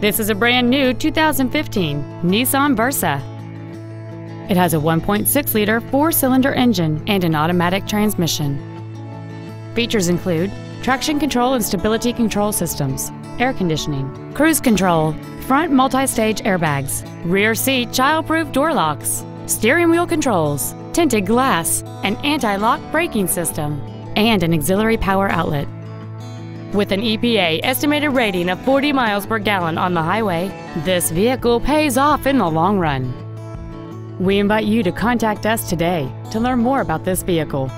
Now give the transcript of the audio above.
This is a brand new 2015 Nissan Versa. It has a 1.6 liter four cylinder engine and an automatic transmission. Features include traction control and stability control systems, air conditioning, cruise control, front multi stage airbags, rear seat child proof door locks, steering wheel controls, tinted glass, an anti lock braking system, and an auxiliary power outlet. With an EPA estimated rating of 40 miles per gallon on the highway, this vehicle pays off in the long run. We invite you to contact us today to learn more about this vehicle.